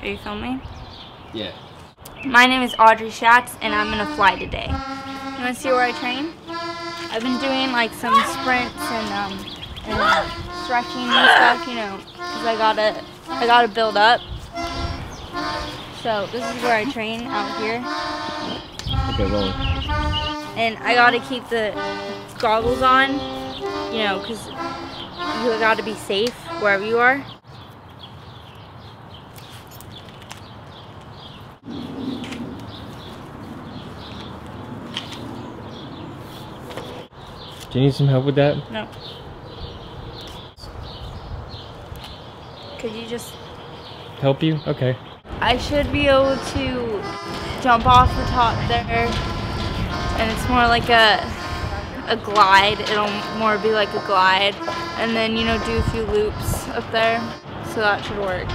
Are you filming? Yeah. My name is Audrey Schatz and I'm gonna fly today. You wanna see where I train? I've been doing like some sprints and um and uh, stretching and stuff, you know, because I gotta I gotta build up. So this is where I train out here, Okay, rolling. and I gotta keep the goggles on, you know, because you gotta be safe wherever you are. Do you need some help with that? No. Could you just Help you? Okay. I should be able to jump off the top there, and it's more like a a glide. It'll more be like a glide, and then you know do a few loops up there. So that should work.